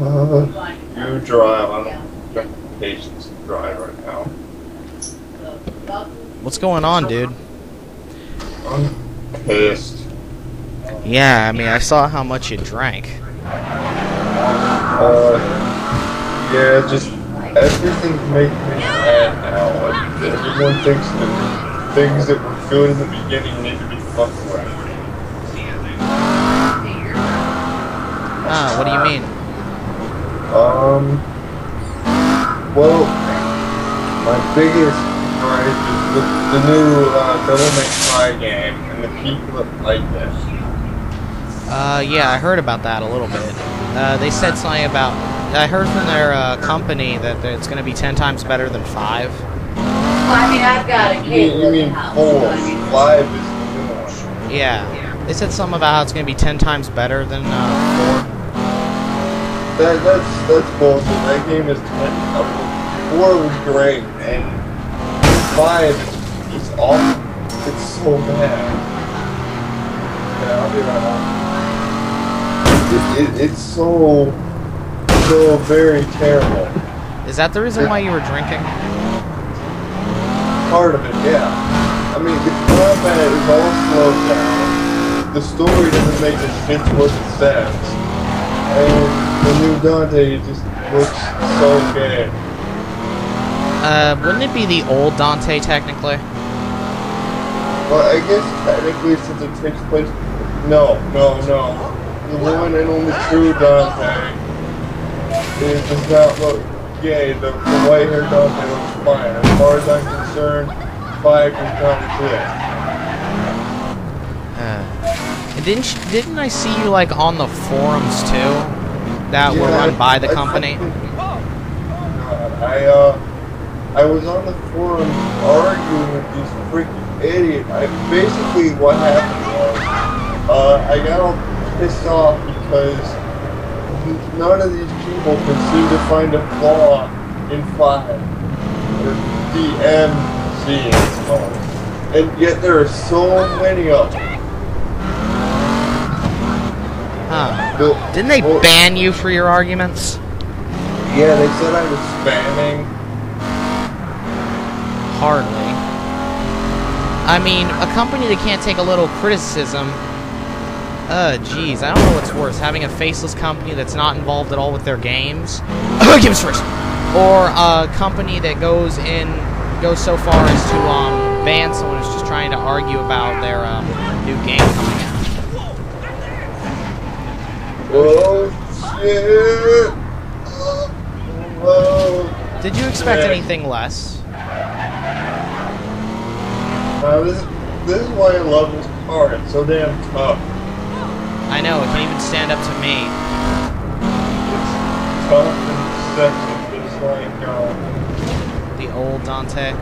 Uh, you drive. I don't got the patience to drive right now. What's going on, dude? I'm pissed. Yeah, I mean, I saw how much you drank. Uh, yeah, just everything's making me mad now. Like, everyone thinks that things that were good in the beginning need to be fucked with. Ah, what do you mean? Um, well, my biggest gripe is the, the new uh, Devil May Cry game and the people that like this. Uh, yeah, I heard about that a little bit. Uh, they said something about. I heard from their uh, company that it's going to be ten times better than five. I mean, I've got a You kid. mean, you mean in house, four? so I mean, Five is the new one. Yeah, they said something about how it's going to be ten times better than uh, That, that's that's bullshit. That game is ten. uh, Four was great, and five is awful. It's so bad. Yeah, I'll be right on. It, it, it's so so very terrible. Is that the reason why you were drinking? Part of it, yeah. I mean, the combat is all slowed down. The story doesn't make a shit's worth of sense. And the new Dante just looks so good. Uh, wouldn't it be the old Dante technically? Well, I guess technically since it takes place... No, no, no. The one and only true Dante it does not look gay. The, the white-haired Dante looks fine. As far as I'm concerned, five is not good. Uh, didn't didn't I see you like on the forums too? That were Yeah, run by the I- I company. I uh, I was on the forum arguing with this freaking idiot. I basically what happened was, uh, I got all pissed off because none of these people can seem to find a flaw in five or DMC it's called, and yet there are so many of them. The- Didn't they ban you for your arguments? Yeah, they said I was spamming. Hardly. I mean, a company that can't take a little criticism. Uh, jeez, I don't know what's worse, having a faceless company that's not involved at all with their games. games first. Or a company that goes in, goes so far as to um ban someone who's just trying to argue about their um, new game coming out. Oh shit! Oh, Did you expect Yeah. anything less? now this this is why I love this car. It's so damn tough. I know, it can't even stand up to me. It's tough and sexy, just like uh, The old Dante.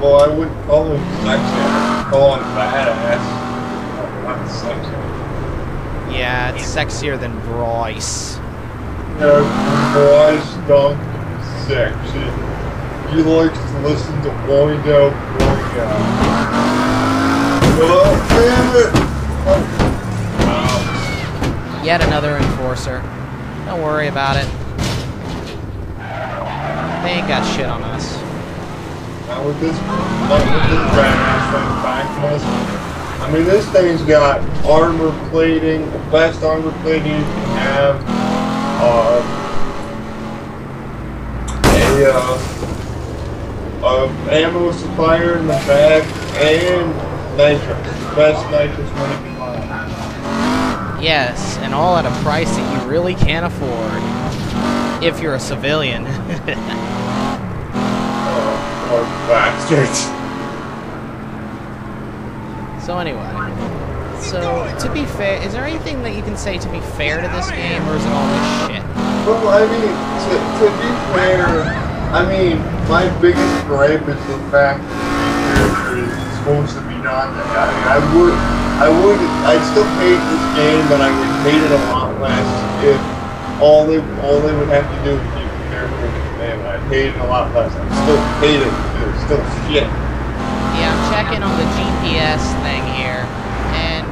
well, I wouldn't call him sexy. I would call him badass. Not sexy. Yeah, it's sexier than Bryce. No, Bryce Dunk is sexy. He likes to listen to Wind Out, Wind Out. Oh, damn it! Oh. Yet another enforcer. Don't worry about it. They ain't got shit on us. Not with this, not with this badass thing backing us. I mean, this thing's got armor plating, the best armor plating you can have. Uh, a, uh, a ammo supplier in the back, and nitrous. Best nitrous money can buy. Yes, and all at a price that you really can't afford. If you're a civilian. Oh, poor bastards. So anyway. So, to be fair, is there anything that you can say to be fair to this game, or is it all this shit? Well, I mean, to, to be fair, I mean, my biggest gripe is the fact that the character is supposed to be Dante. I I would, I would, I'd still hate this game, but I would hate it a lot less if all they, all they would have to do is keep the character the same. I'd hate it a lot less. I'd still hate it. It's still shit. Checking on the GPS thing here, and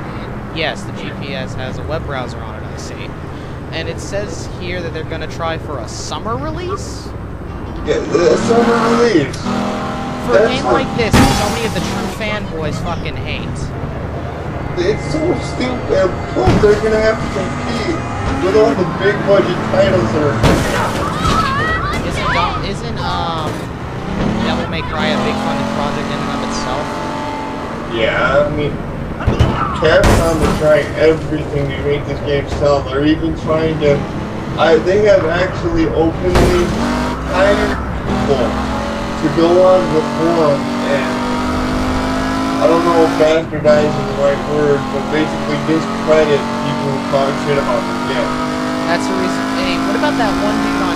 yes, the GPS has a web browser on it, I see. and it says here that they're gonna try for a summer release Yeah, the summer release. for a game like- this. So many of the true fanboys fucking hate. It's so stupid. Plus, they're gonna have to compete with all the big budget titles that are coming out. Isn't isn't um Devil May Cry a big funded project in and of itself? Yeah, I mean, Capcom is trying everything to make this game sell. They're even trying to. I they have actually openly hired people to go on the forum and I don't know if bastardize is the right word, but basically discredit people who talk shit about the game. That's the reason. Hey, what about that one dude on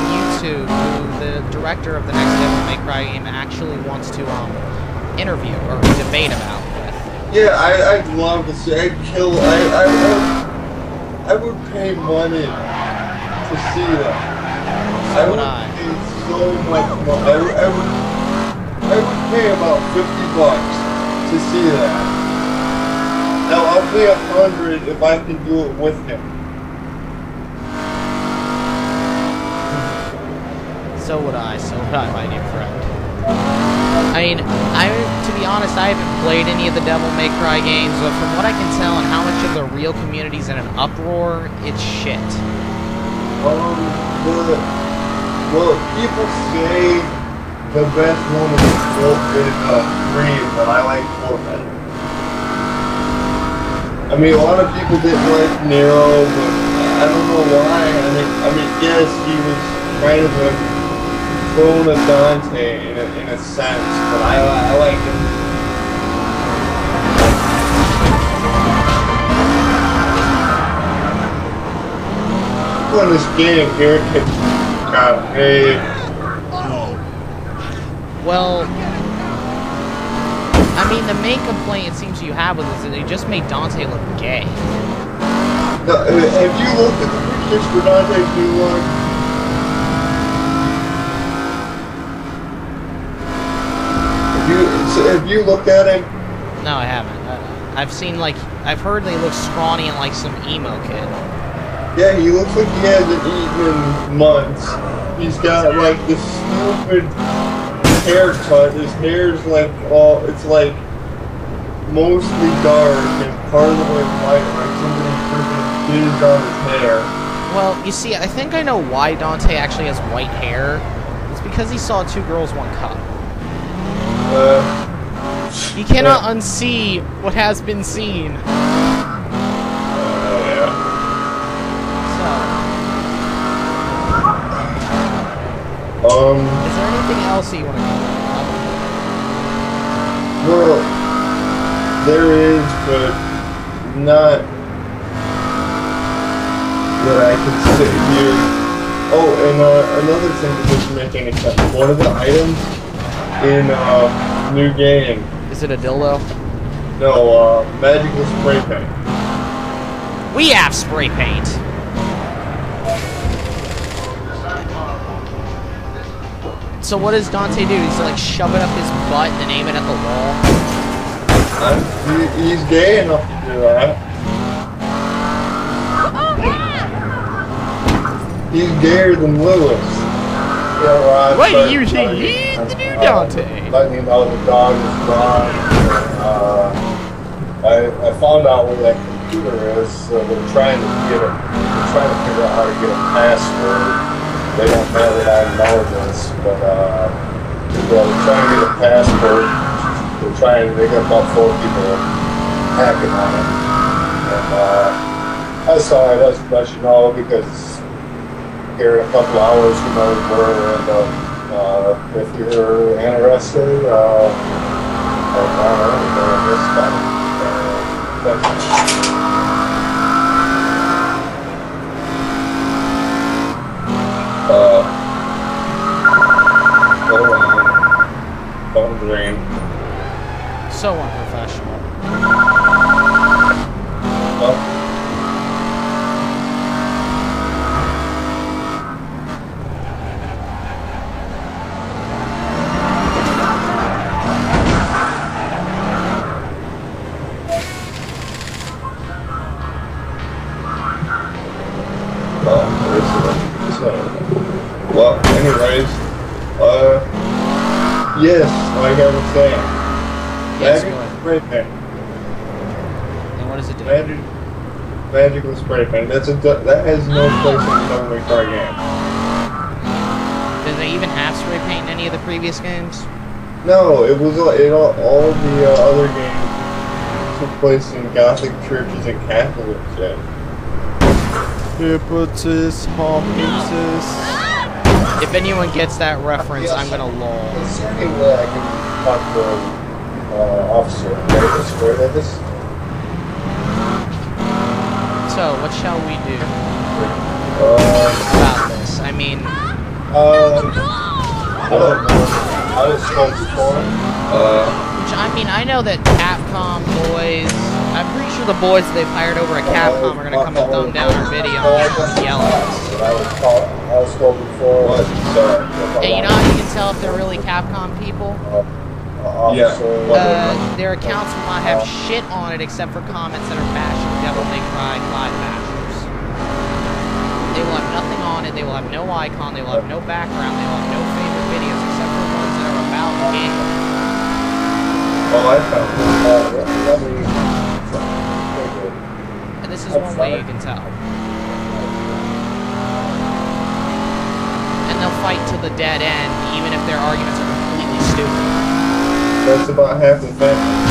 YouTube who the director of the next Devil May Cry game actually wants to um interview or debate about with? Yeah, I, I'd love to see. I'd kill. I, I, I, I would pay money to see that. I So would would I. pay so much money. I, I would. I would pay about fifty bucks to see that. Now I'll pay a hundred if I can do it with him. So would I. So would I, my dear friend. I mean, I to be honest, I haven't played any of the Devil May Cry games, but from what I can tell and how much of the real community's in an uproar, it's shit. Um, well, people say the best one is four is uh, three, but I like four better. I mean, a lot of people didn't like Nero, but I don't know why. I mean, I mean, yes, he was kind of a clone of Dante in a, in a sense, but I, I like him. People in this game here can got paid. Well, I mean, the main complaint it seems you have with it is that they just made Dante look gay. No, uh, have you looked at the pictures for Dante's new one? You, have you looked at him? No, I haven't. Uh, I've seen like I've heard they look scrawny and like some emo kid. Yeah, he looks like he hasn't eaten in months. He's got like this stupid haircut. His hair's like all, it's like mostly dark and part of the way white, like somebody freaking jizzed on his hair. Well, you see, I think I know why Dante actually has white hair. It's because he saw two girls, one cup. Uh, You cannot Yeah. unsee what has been seen. uh, yeah. So, Um, is there anything else you want to cover? well, there is, but not that I can sit here. Oh, and uh, another thing that doesn't make any sense. One of the items in uh, new game, Is it a dildo? no, uh, magical spray paint. We have spray paint. So what does Dante do? He's like shove it up his butt and aim it at the wall. I'm, he, he's gay enough to do that. He's gayer than Lewis. What do you think he needs to do, uh, Dante? Him know the dog is gone. Uh, I, I found out where that computer is. So they're trying to get it. They're trying to figure out how to get a password. They don't know that I know this, but uh, well, they're trying to get a password. They're trying. They got about four people hacking on it. And uh, I saw it. I let you know because here in a couple hours, who knows where we'll end up. Uh, if you're interested, uh, or or. Uh, that's, uh, on. Phone green. So unprofessional. Oh, spray paint. That's a that has no place in a Devil May Cry game. Did they even have spray paint in any of the previous games? No, it was all- it all, all the uh, other games took place in Gothic churches and Catholic shit. Hypnosis, hypnosis. If anyone gets that reference, I'm gonna lol. Is there any way I can talk to uh, officer and get a square this? So, what shall we do Uh, about this? I mean, um, I don't know. I was told before. Uh, which, I mean, I know that Capcom boys. I'm pretty sure the boys they've hired over at Capcom are gonna come and thumb down our video and yell at us. I you know how you can tell if they're really Capcom people? Yeah. Uh, their accounts will not have shit on it except for comments that are bashing Devil May Cry live bashers. They will have nothing on it. They will have no icon. They will have no background. They will have no favorite videos except for ones that are about the game. Oh, I found it. Uh. And this is one way you can tell. And they'll fight to the dead end, even if their arguments are completely stupid. That's about half the family.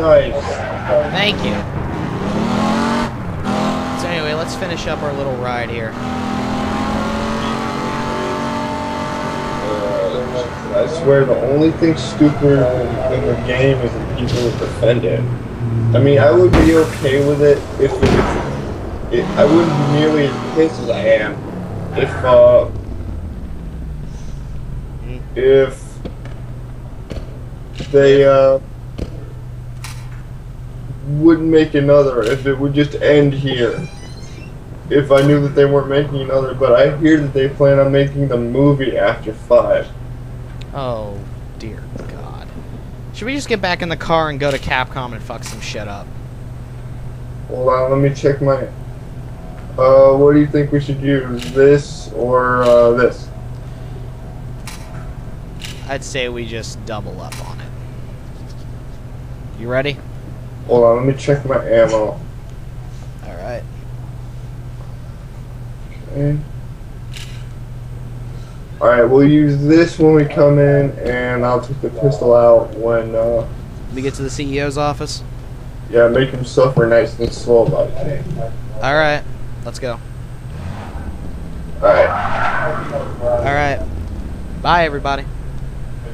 Nice. Thank you. So anyway, let's finish up our little ride here. Uh, I swear the only thing stupider in, the game is the people that defend it. I mean, I would be okay with it if it, it I wouldn't be nearly as pissed as I am if uh if they uh wouldn't make another if it would just end here if I knew that they weren't making another but I hear that they plan on making the movie after five. Oh dear God. Should we just get back in the car and go to Capcom and fuck some shit up? Hold on, let me check my. Uh, what do you think we should use? This or uh, this? I'd say we just double up on it. You ready? Hold on, let me check my ammo. Alright. Okay. Alright, we'll use this when we come in, and I'll take the pistol out when, uh, We get to the CEO's office? yeah, make him suffer nice and slow about it. Alright. Let's go. Alright, Alright. Bye, everybody.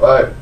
bye.